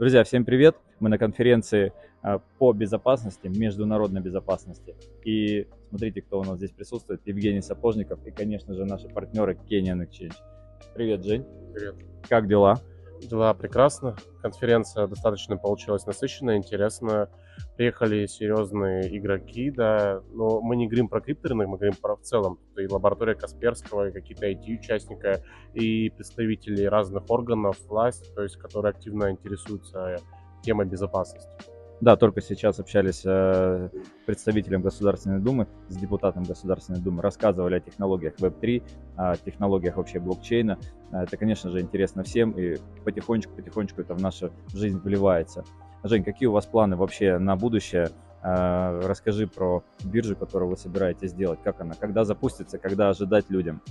Друзья, всем привет! Мы на конференции а, по безопасности, международной безопасности. И смотрите, кто у нас здесь присутствует. Евгений Сапожников и, конечно же, наши партнеры Kenyan Exchange. Привет, Жень. Привет. Как дела? Дела прекрасно. Конференция достаточно получилась насыщенная, интересная. Приехали серьезные игроки, да, но мы не говорим про крипторынок, мы говорим про в целом. И лаборатория Касперского, и какие-то IT-участника, и представители разных органов власти, то есть, которые активно интересуются темой безопасности. Да, только сейчас общались с э, представителем Государственной Думы, с депутатом Государственной Думы, рассказывали о технологиях Web3, о технологиях вообще блокчейна. Э, это, конечно же, интересно всем, и потихонечку-потихонечку это в нашу жизнь вливается. Жень, какие у вас планы вообще на будущее? Э, расскажи про биржу, которую вы собираетесь сделать, как она, когда запустится, когда ожидать людям.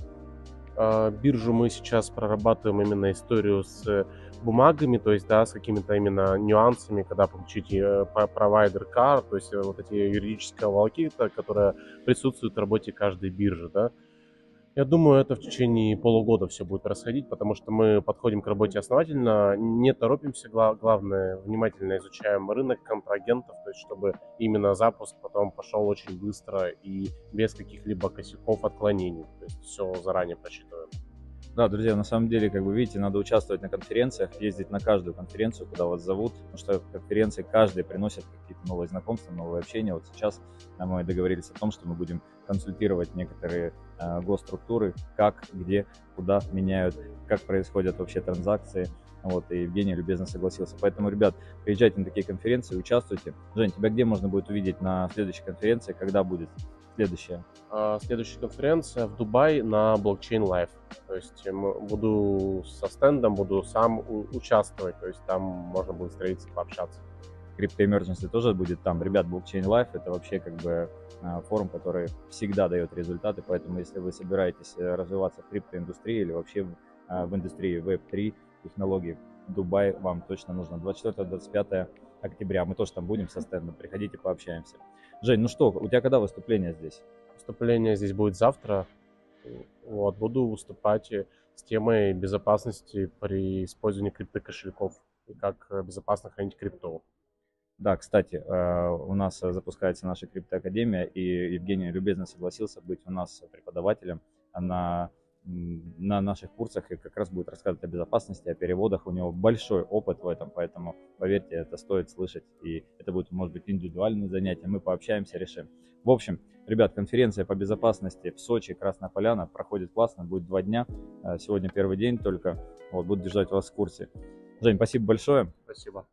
Биржу мы сейчас прорабатываем именно историю с бумагами, то есть, да, с какими-то именно нюансами, когда получить э, провайдер кар, то есть э, вот эти юридические волки, которые присутствуют в работе каждой биржи, да. Я думаю, это в течение полугода все будет происходить, потому что мы подходим к работе основательно, не торопимся, главное, внимательно изучаем рынок контрагентов, то есть чтобы именно запуск потом пошел очень быстро и без каких-либо косяков, отклонений, то есть все заранее просчитываем. Да, друзья, на самом деле, как вы видите, надо участвовать на конференциях, ездить на каждую конференцию, куда вас зовут, потому что конференции каждые приносят какие-то новые знакомства, новые общения. Вот сейчас мы договорились о том, что мы будем консультировать некоторые э, госструктуры, как, где, куда меняют, как происходят вообще транзакции. Вот, и Евгений любезно согласился. Поэтому, ребят, приезжайте на такие конференции, участвуйте. Жень, тебя где можно будет увидеть на следующей конференции, когда будет? Следующая? Следующая конференция в Дубае на Blockchain Live. То есть буду со стендом, буду сам участвовать, то есть там можно будет встретиться, пообщаться. Crypto Emergency тоже будет там. Ребят, Blockchain Live это вообще как бы а, форум, который всегда дает результаты, поэтому если вы собираетесь э, развиваться в криптоиндустрии или вообще в а, индустрии Web3 технологий, Дубай вам точно нужно. 24-25 октября. Мы тоже там будем со стендом. Приходите, пообщаемся. Жень, ну что, у тебя когда выступление здесь? Выступление здесь будет завтра. Вот, буду выступать с темой безопасности при использовании криптокошельков и как безопасно хранить крипту. Да, кстати, э, у нас запускается наша криптоакадемия, и Евгений любезно согласился быть у нас преподавателем на на наших курсах и как раз будет рассказывать о безопасности, о переводах. У него большой опыт в этом, поэтому, поверьте, это стоит слышать. И это будет, может быть, индивидуальное занятие. Мы пообщаемся, решим. В общем, ребят, конференция по безопасности в Сочи, Красная Поляна, проходит классно, будет два дня. Э, сегодня первый день только. Вот, буду держать вас в курсе. Жень, спасибо большое. Спасибо.